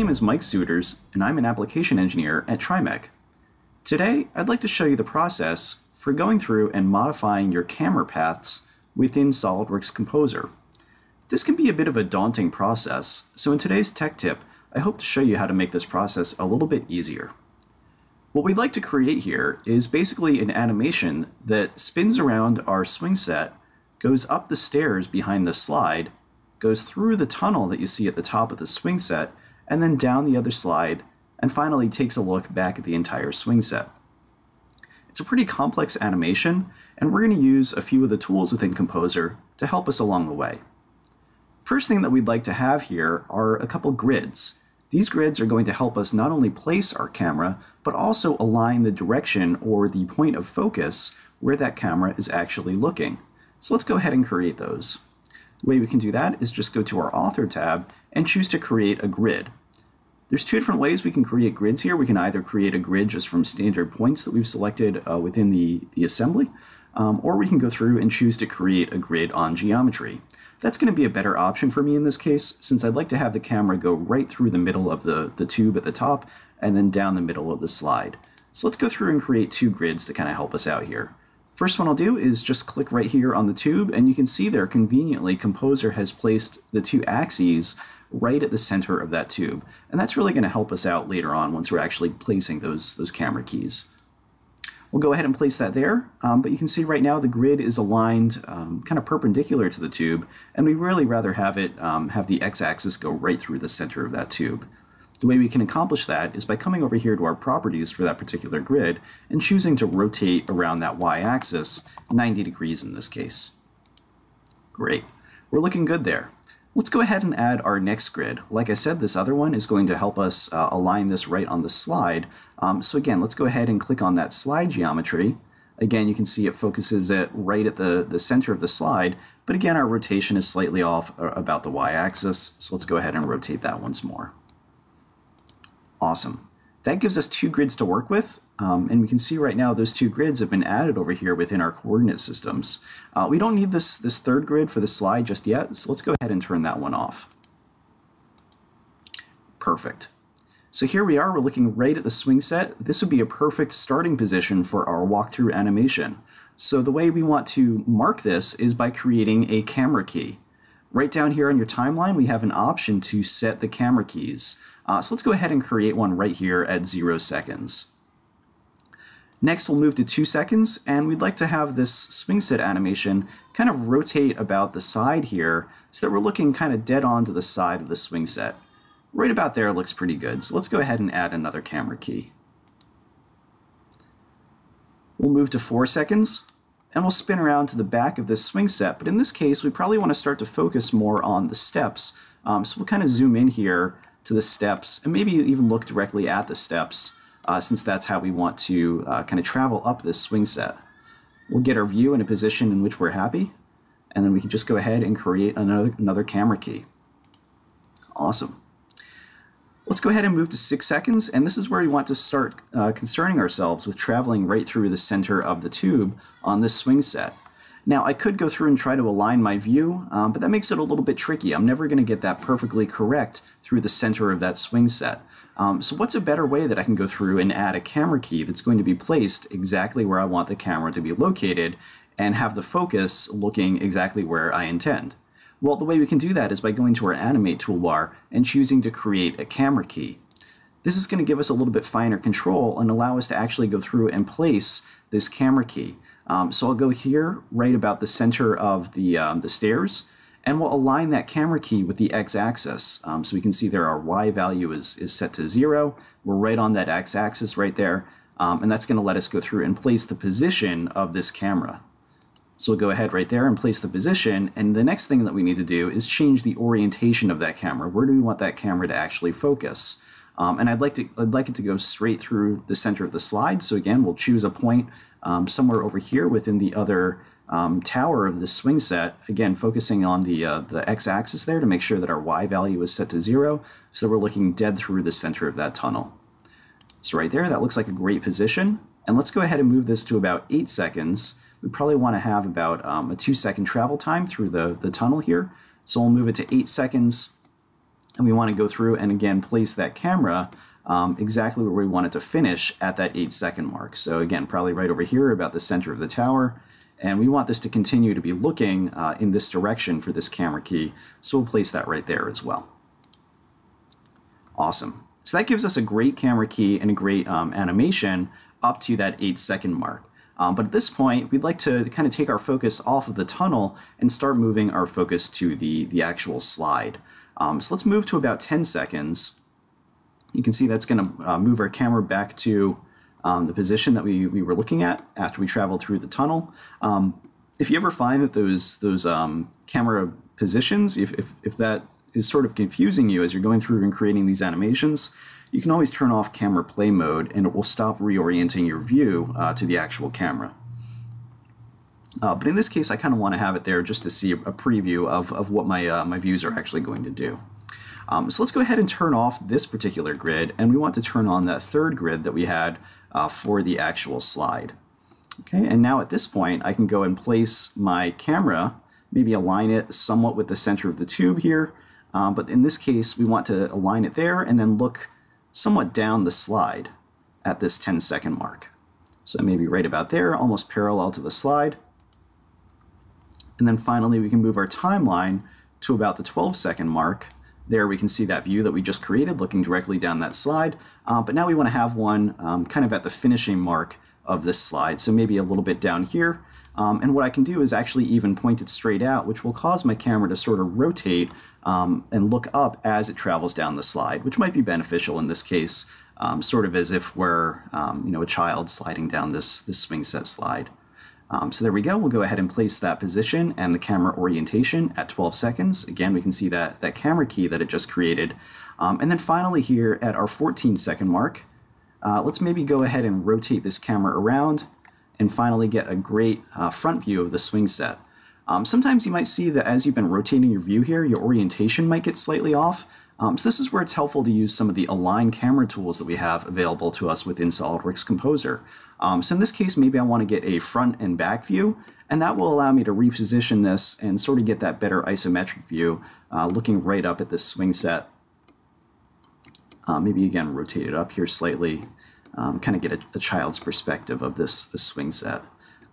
My name is Mike Suiters, and I'm an application engineer at TriMech. Today, I'd like to show you the process for going through and modifying your camera paths within SOLIDWORKS Composer. This can be a bit of a daunting process, so in today's tech tip, I hope to show you how to make this process a little bit easier. What we'd like to create here is basically an animation that spins around our swing set, goes up the stairs behind the slide, goes through the tunnel that you see at the top of the swing set, and then down the other slide, and finally takes a look back at the entire swing set. It's a pretty complex animation, and we're going to use a few of the tools within Composer to help us along the way. First thing that we'd like to have here are a couple grids. These grids are going to help us not only place our camera, but also align the direction or the point of focus where that camera is actually looking. So let's go ahead and create those. The way we can do that is just go to our Author tab and choose to create a grid. There's two different ways we can create grids here. We can either create a grid just from standard points that we've selected uh, within the, the assembly, um, or we can go through and choose to create a grid on geometry. That's going to be a better option for me in this case, since I'd like to have the camera go right through the middle of the, the tube at the top and then down the middle of the slide. So let's go through and create two grids to kind of help us out here. First one I'll do is just click right here on the tube, and you can see there conveniently Composer has placed the two axes right at the center of that tube. And that's really going to help us out later on once we're actually placing those, those camera keys. We'll go ahead and place that there, um, but you can see right now the grid is aligned um, kind of perpendicular to the tube, and we really rather have it um, have the x-axis go right through the center of that tube. The way we can accomplish that is by coming over here to our properties for that particular grid and choosing to rotate around that y-axis 90 degrees in this case. Great. We're looking good there. Let's go ahead and add our next grid. Like I said, this other one is going to help us uh, align this right on the slide. Um, so again, let's go ahead and click on that slide geometry. Again, you can see it focuses it right at the, the center of the slide, but again, our rotation is slightly off uh, about the y-axis, so let's go ahead and rotate that once more. Awesome. That gives us two grids to work with, um, and we can see right now those two grids have been added over here within our coordinate systems. Uh, we don't need this, this third grid for the slide just yet, so let's go ahead and turn that one off. Perfect. So here we are, we're looking right at the swing set. This would be a perfect starting position for our walkthrough animation. So the way we want to mark this is by creating a camera key. Right down here on your timeline, we have an option to set the camera keys. Uh, so let's go ahead and create one right here at zero seconds. Next, we'll move to two seconds, and we'd like to have this swing set animation kind of rotate about the side here so that we're looking kind of dead on to the side of the swing set. Right about there looks pretty good, so let's go ahead and add another camera key. We'll move to four seconds, and we'll spin around to the back of this swing set, but in this case, we probably want to start to focus more on the steps. Um, so we'll kind of zoom in here to the steps and maybe even look directly at the steps since that's how we want to uh, kind of travel up this swing set. We'll get our view in a position in which we're happy and then we can just go ahead and create another, another camera key. Awesome. Let's go ahead and move to six seconds, and this is where we want to start uh, concerning ourselves with traveling right through the center of the tube on this swing set. Now, I could go through and try to align my view, um, but that makes it a little bit tricky. I'm never going to get that perfectly correct through the center of that swing set. Um, so what's a better way that I can go through and add a camera key that's going to be placed exactly where I want the camera to be located and have the focus looking exactly where I intend? Well, the way we can do that is by going to our Animate toolbar and choosing to create a camera key. This is going to give us a little bit finer control and allow us to actually go through and place this camera key. Um, so I'll go here, right about the center of the, um, the stairs, and we'll align that camera key with the x-axis. Um, so we can see there our y value is, is set to zero. We're right on that x-axis right there, um, and that's going to let us go through and place the position of this camera. So we'll go ahead right there and place the position, and the next thing that we need to do is change the orientation of that camera. Where do we want that camera to actually focus? Um, and I'd like to I'd like it to go straight through the center of the slide. So again, we'll choose a point um, somewhere over here within the other um, tower of the swing set, again, focusing on the, uh, the x-axis there to make sure that our y value is set to zero, so we're looking dead through the center of that tunnel. So right there, that looks like a great position. And let's go ahead and move this to about eight seconds. We probably want to have about um, a two second travel time through the, the tunnel here. So we'll move it to eight seconds. And we want to go through and again place that camera um, exactly where we want it to finish at that 8 second mark. So again, probably right over here about the center of the tower. And we want this to continue to be looking uh, in this direction for this camera key, so we'll place that right there as well. Awesome. So that gives us a great camera key and a great um, animation up to that 8 second mark. Um, but at this point, we'd like to kind of take our focus off of the tunnel and start moving our focus to the, the actual slide. Um, so let's move to about 10 seconds. You can see that's going to uh, move our camera back to um, the position that we, we were looking at after we traveled through the tunnel. Um, if you ever find that those those um, camera positions, if, if, if that is sort of confusing you as you're going through and creating these animations, you can always turn off camera play mode and it will stop reorienting your view uh, to the actual camera. Uh, but in this case, I kind of want to have it there just to see a, preview of, of what my, uh, my views are actually going to do. Um, so let's go ahead and turn off this particular grid, and we want to turn on that third grid that we had uh, for the actual slide. Okay, and now at this point, I can go and place my camera, maybe align it somewhat with the center of the tube here, um, but in this case, we want to align it there and then look somewhat down the slide at this 10 second mark. So maybe right about there, almost parallel to the slide. And then finally, we can move our timeline to about the 12 second mark there we can see that view that we just created looking directly down that slide, uh, but now we want to have one um, kind of at the finishing mark of this slide, so maybe a little bit down here. Um, and what I can do is actually even point it straight out, which will cause my camera to sort of rotate um, and look up as it travels down the slide, which might be beneficial in this case, um, sort of as if we're um, you know, a child sliding down this, this swing set slide. Um, so there we go. We'll go ahead and place that position and the camera orientation at 12 seconds. Again, we can see that, that camera key that it just created. Um, and then finally here at our 14 second mark, uh, let's maybe go ahead and rotate this camera around and finally get a great uh, front view of the swing set. Um, sometimes you might see that as you've been rotating your view here, your orientation might get slightly off. Um, so this is where it's helpful to use some of the align camera tools that we have available to us within SOLIDWORKS Composer. Um, so in this case, maybe I want to get a front and back view, and that will allow me to reposition this and sort of get that better isometric view, uh, looking right up at this swing set. Uh, maybe again, rotate it up here slightly, um, kind of get a, a, child's perspective of this, this swing set.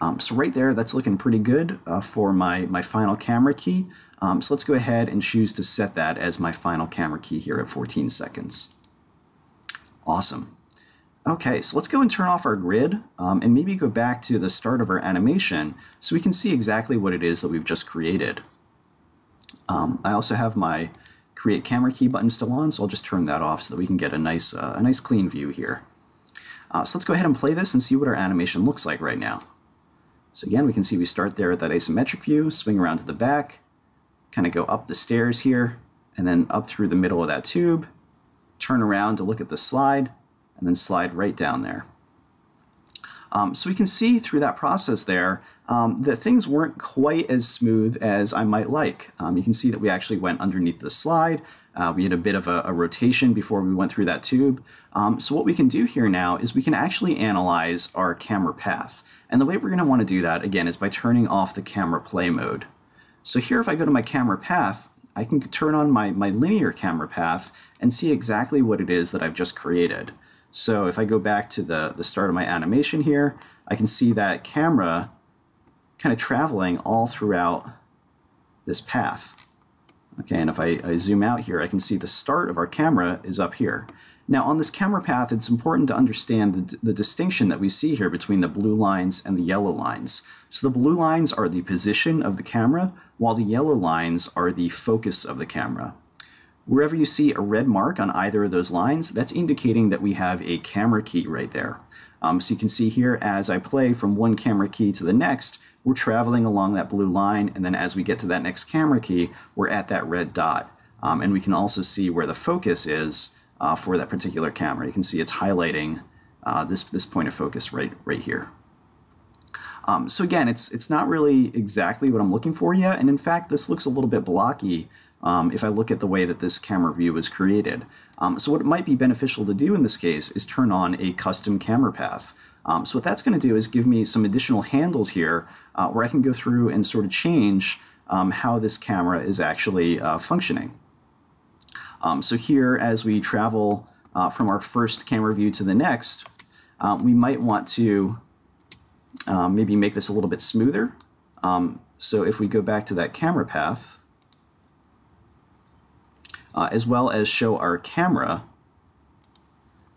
Um, so right there, that's looking pretty good uh, for my, my final camera key. Um, so let's go ahead and choose to set that as my final camera key here at 14 seconds. Awesome. Okay, so let's go and turn off our grid um, and maybe go back to the start of our animation so we can see exactly what it is that we've just created. Um, I also have my create camera key button still on, so I'll just turn that off so that we can get a nice, uh, a nice clean view here. Uh, so let's go ahead and play this and see what our animation looks like right now. So again, we can see we start there at that isometric view, swing around to the back, kind of go up the stairs here, and then up through the middle of that tube, turn around to look at the slide, and then slide right down there. Um, so we can see through that process there um, that things weren't quite as smooth as I might like. Um, you can see that we actually went underneath the slide. Uh, we had a bit of a, a, rotation before we went through that tube. Um, so what we can do here now is we can actually analyze our camera path. And the way we're going to want to do that, again, is by turning off the camera play mode. So here, if I go to my camera path, I can turn on my, my linear camera path and see exactly what it is that I've just created. So if I go back to the, the start of my animation here, I can see that camera kind of traveling all throughout this path. Okay, and if I, I, zoom out here, I can see the start of our camera is up here. Now on this camera path, it's important to understand the, the distinction that we see here between the blue lines and the yellow lines. So the blue lines are the position of the camera, while the yellow lines are the focus of the camera. Wherever you see a red mark on either of those lines, that's indicating that we have a camera key right there. Um, so you can see here as I play from one camera key to the next, we're traveling along that blue line, and then as we get to that next camera key, we're at that red dot. Um, and we can also see where the focus is uh, for that particular camera. You can see it's highlighting uh, this, this point of focus right, right here. Um, so again, it's, it's not really exactly what I'm looking for yet, and in fact, this looks a little bit blocky um, if I look at the way that this camera view was created. Um, so what might be beneficial to do in this case is turn on a custom camera path. Um, so what that's going to do is give me some additional handles here uh, where I can go through and sort of change um, how this camera is actually uh, functioning. Um, so here, as we travel uh, from our first camera view to the next, um, we might want to um, maybe make this a little bit smoother. So if we go back to that camera path, uh, as well as show our camera,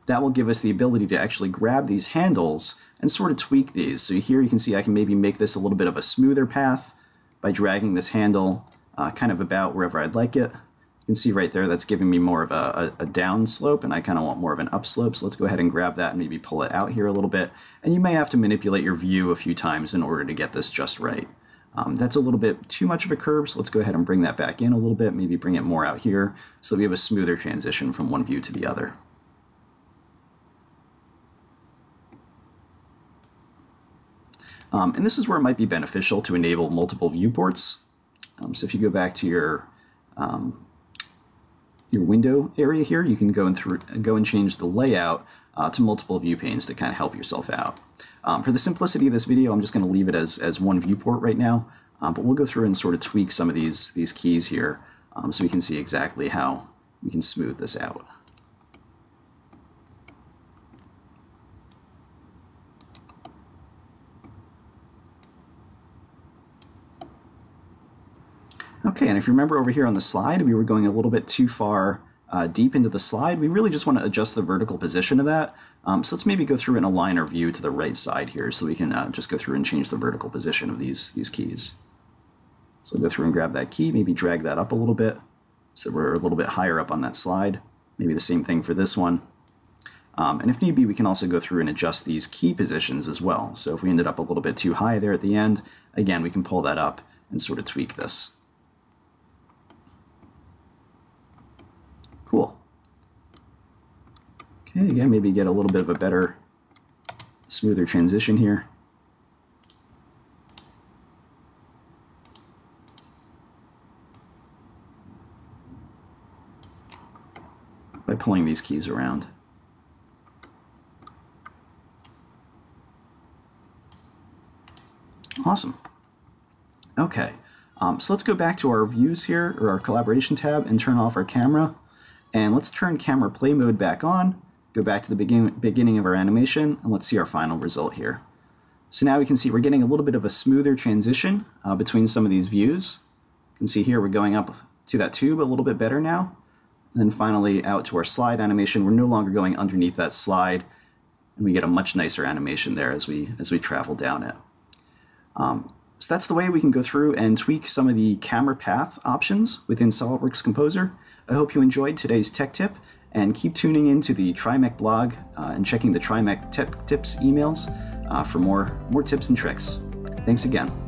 that will give us the ability to actually grab these handles and sort of tweak these. So here you can see I can maybe make this a little bit of a smoother path by dragging this handle uh, kind of about wherever I'd like it. You can see right there that's giving me more of a, a, a down slope and I kind of want more of an up slope. So let's go ahead and grab that and maybe pull it out here a little bit. And you may have to manipulate your view a few times in order to get this just right. Um, that's a little bit too much of a curve, so let's go ahead and bring that back in a little bit, maybe bring it more out here so we have a smoother transition from one view to the other. Um, and this is where it might be beneficial to enable multiple viewports. Um, so if you go back to your um, your window area here, you can go and through go and change the layout uh, to multiple view panes to kind of help yourself out. Um, for the simplicity of this video, I'm just going to leave it as, as one viewport right now, um, but we'll go through and sort of tweak some of these, these keys here um, so we can see exactly how we can smooth this out. Okay, and if you remember over here on the slide, we were going a little bit too far uh, deep into the slide. We really just want to adjust the vertical position of that. Um, so let's maybe go through and align our view to the right side here so we can uh, just go through and change the vertical position of these, these keys. So go through and grab that key, maybe drag that up a little bit so we're a little bit higher up on that slide. Maybe the same thing for this one. Um, and if need be, we can also go through and adjust these key positions as well. So if we ended up a little bit too high there at the end, again, we can pull that up and sort of tweak this. Okay, again, maybe get a little bit of a better, smoother transition here. by pulling these keys around. Awesome. Okay, um, so let's go back to our views here, or our collaboration tab, and turn off our camera. And let's turn camera play mode back on, go back to the begin beginning of our animation, and let's see our final result here. So now we can see we're getting a little bit of a smoother transition uh, between some of these views. You can see here we're going up to that tube a little bit better now. And then finally out to our slide animation, we're no longer going underneath that slide, and we get a much nicer animation there as we, as we travel down it. Um, so that's the way we can go through and tweak some of the camera path options within SOLIDWORKS Composer. I hope you enjoyed today's tech tip and keep tuning into the TriMech blog uh, and checking the TriMech tips emails uh, for more, more tips and tricks. Thanks again.